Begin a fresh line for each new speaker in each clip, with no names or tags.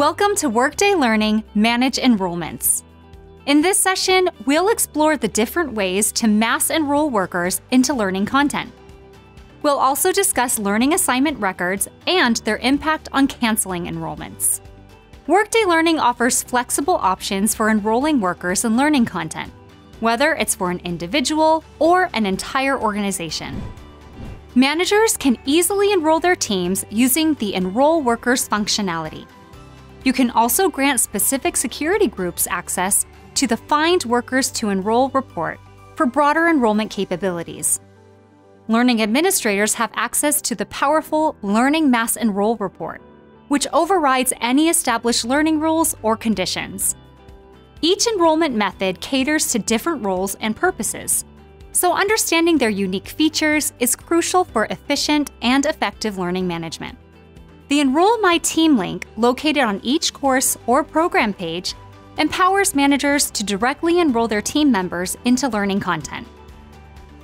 Welcome to Workday Learning Manage Enrollments. In this session, we'll explore the different ways to mass enroll workers into learning content. We'll also discuss learning assignment records and their impact on canceling enrollments. Workday Learning offers flexible options for enrolling workers in learning content, whether it's for an individual or an entire organization. Managers can easily enroll their teams using the Enroll Workers functionality. You can also grant specific security groups access to the Find Workers to Enroll report for broader enrollment capabilities. Learning administrators have access to the powerful Learning Mass Enroll report, which overrides any established learning rules or conditions. Each enrollment method caters to different roles and purposes, so understanding their unique features is crucial for efficient and effective learning management. The Enroll My Team link, located on each course or program page, empowers managers to directly enroll their team members into learning content.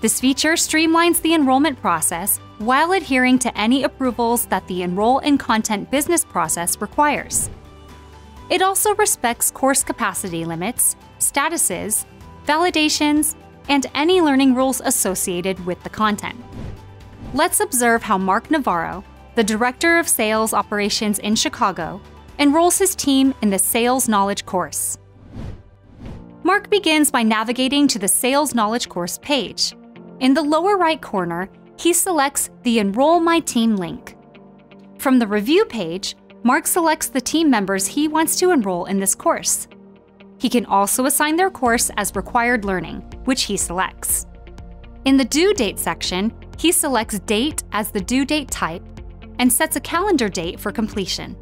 This feature streamlines the enrollment process while adhering to any approvals that the Enroll in Content business process requires. It also respects course capacity limits, statuses, validations, and any learning rules associated with the content. Let's observe how Mark Navarro, the Director of Sales Operations in Chicago, enrolls his team in the Sales Knowledge course. Mark begins by navigating to the Sales Knowledge course page. In the lower right corner, he selects the Enroll My Team link. From the review page, Mark selects the team members he wants to enroll in this course. He can also assign their course as required learning, which he selects. In the due date section, he selects date as the due date type and sets a calendar date for completion.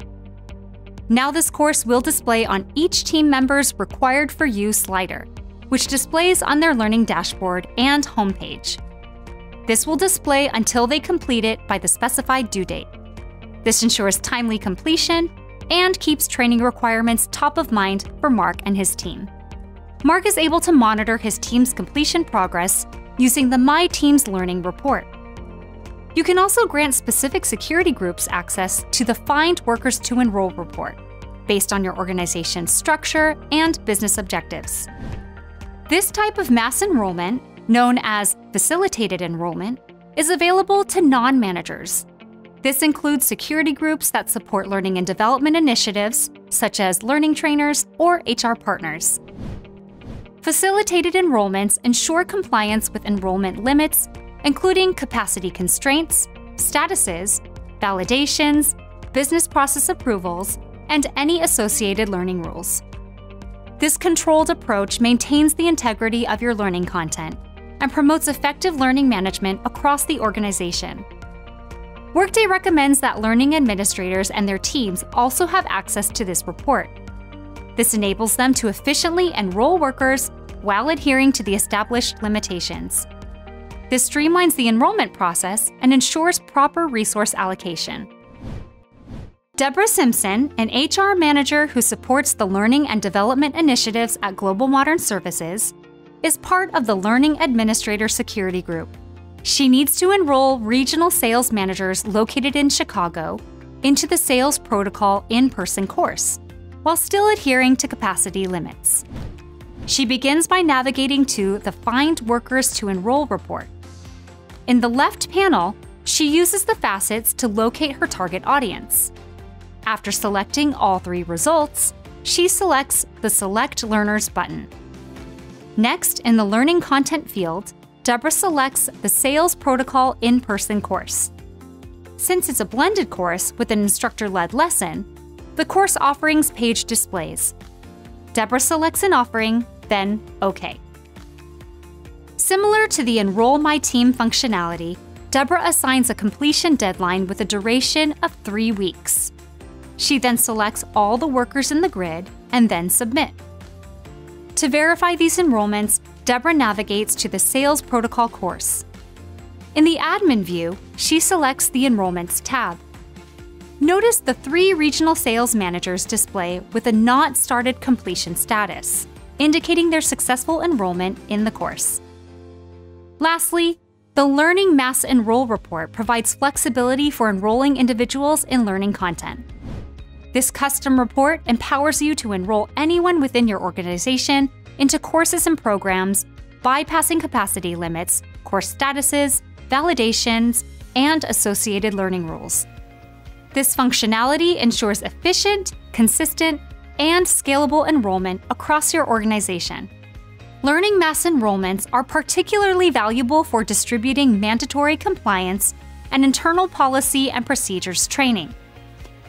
Now this course will display on each team member's required for you slider, which displays on their learning dashboard and homepage. This will display until they complete it by the specified due date. This ensures timely completion and keeps training requirements top of mind for Mark and his team. Mark is able to monitor his team's completion progress using the My Team's Learning report. You can also grant specific security groups access to the Find Workers to Enroll report, based on your organization's structure and business objectives. This type of mass enrollment, known as facilitated enrollment, is available to non managers. This includes security groups that support learning and development initiatives, such as learning trainers or HR partners. Facilitated enrollments ensure compliance with enrollment limits including capacity constraints, statuses, validations, business process approvals, and any associated learning rules. This controlled approach maintains the integrity of your learning content and promotes effective learning management across the organization. Workday recommends that learning administrators and their teams also have access to this report. This enables them to efficiently enroll workers while adhering to the established limitations. This streamlines the enrollment process and ensures proper resource allocation. Deborah Simpson, an HR manager who supports the learning and development initiatives at Global Modern Services, is part of the Learning Administrator Security Group. She needs to enroll regional sales managers located in Chicago into the Sales Protocol in person course, while still adhering to capacity limits. She begins by navigating to the Find Workers to Enroll report, in the left panel, she uses the facets to locate her target audience. After selecting all three results, she selects the Select Learners button. Next, in the Learning Content field, Deborah selects the Sales Protocol in person course. Since it's a blended course with an instructor led lesson, the course offerings page displays. Deborah selects an offering, then OK. Similar to the Enroll My Team functionality, Deborah assigns a completion deadline with a duration of three weeks. She then selects all the workers in the grid and then submit. To verify these enrollments, Deborah navigates to the Sales Protocol course. In the Admin view, she selects the Enrollments tab. Notice the three regional sales managers display with a not started completion status, indicating their successful enrollment in the course. Lastly, the Learning Mass Enroll report provides flexibility for enrolling individuals in learning content. This custom report empowers you to enroll anyone within your organization into courses and programs, bypassing capacity limits, course statuses, validations, and associated learning rules. This functionality ensures efficient, consistent, and scalable enrollment across your organization. Learning mass enrollments are particularly valuable for distributing mandatory compliance and internal policy and procedures training.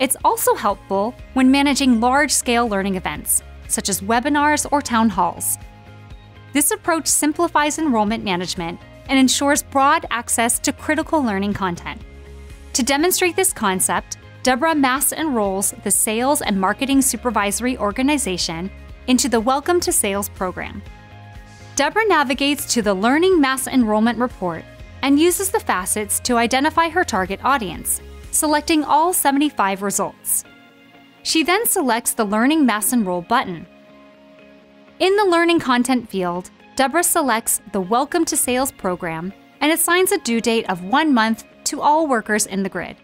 It's also helpful when managing large scale learning events, such as webinars or town halls. This approach simplifies enrollment management and ensures broad access to critical learning content. To demonstrate this concept, Deborah mass enrolls the Sales and Marketing Supervisory Organization into the Welcome to Sales program. Deborah navigates to the Learning Mass Enrollment Report and uses the facets to identify her target audience, selecting all 75 results. She then selects the Learning Mass Enroll button. In the Learning Content field, Deborah selects the Welcome to Sales program and assigns a due date of one month to all workers in the grid.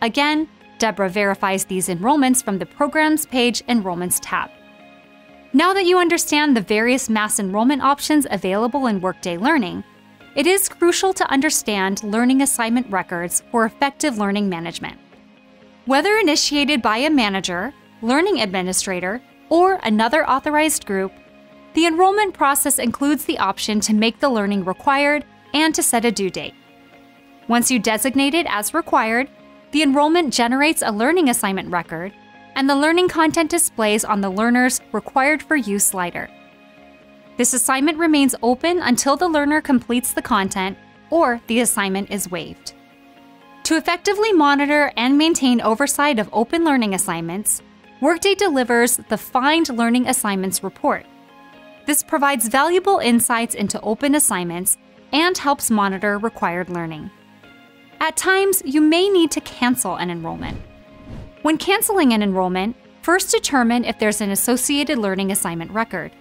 Again, Deborah verifies these enrollments from the Programs page Enrollments tab. Now that you understand the various mass enrollment options available in Workday Learning, it is crucial to understand learning assignment records for effective learning management. Whether initiated by a manager, learning administrator, or another authorized group, the enrollment process includes the option to make the learning required and to set a due date. Once you designate it as required, the enrollment generates a learning assignment record, and the learning content displays on the learner's required for you slider. This assignment remains open until the learner completes the content or the assignment is waived. To effectively monitor and maintain oversight of open learning assignments, Workday delivers the Find Learning Assignments report. This provides valuable insights into open assignments and helps monitor required learning. At times, you may need to cancel an enrollment. When canceling an enrollment, first determine if there's an associated learning assignment record.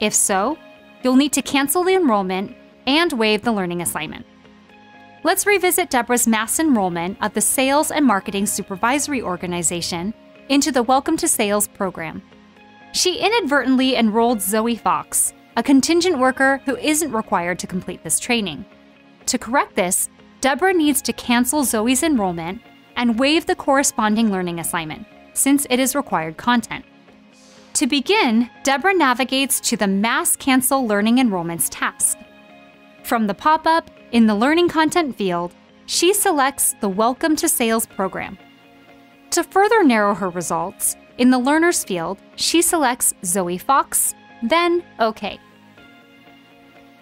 If so, you'll need to cancel the enrollment and waive the learning assignment. Let's revisit Deborah's mass enrollment of the Sales and Marketing Supervisory Organization into the Welcome to Sales program. She inadvertently enrolled Zoe Fox, a contingent worker who isn't required to complete this training. To correct this, Deborah needs to cancel Zoe's enrollment and waive the corresponding learning assignment, since it is required content. To begin, Deborah navigates to the Mass Cancel Learning Enrollments task. From the pop up in the Learning Content field, she selects the Welcome to Sales program. To further narrow her results, in the Learners field, she selects Zoe Fox, then OK.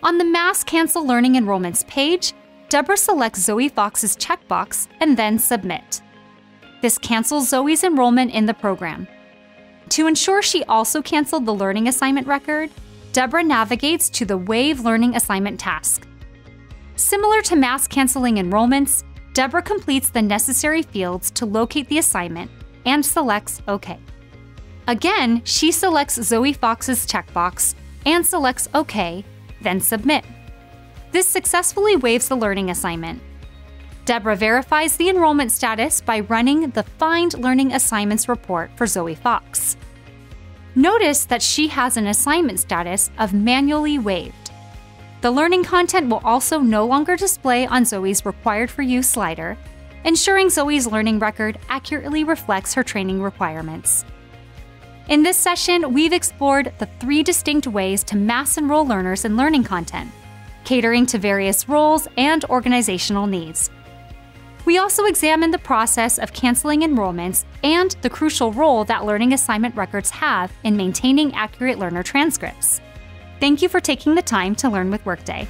On the Mass Cancel Learning Enrollments page, Deborah selects Zoe Fox's checkbox and then Submit. This cancels Zoe's enrollment in the program. To ensure she also canceled the learning assignment record, Deborah navigates to the Waive Learning Assignment task. Similar to mass canceling enrollments, Deborah completes the necessary fields to locate the assignment and selects OK. Again, she selects Zoe Fox's checkbox and selects OK, then Submit. This successfully waives the learning assignment. Deborah verifies the enrollment status by running the Find Learning Assignments report for Zoe Fox. Notice that she has an assignment status of manually waived. The learning content will also no longer display on Zoe's required for you slider, ensuring Zoe's learning record accurately reflects her training requirements. In this session, we've explored the three distinct ways to mass enroll learners in learning content catering to various roles and organizational needs. We also examined the process of canceling enrollments and the crucial role that learning assignment records have in maintaining accurate learner transcripts. Thank you for taking the time to learn with Workday.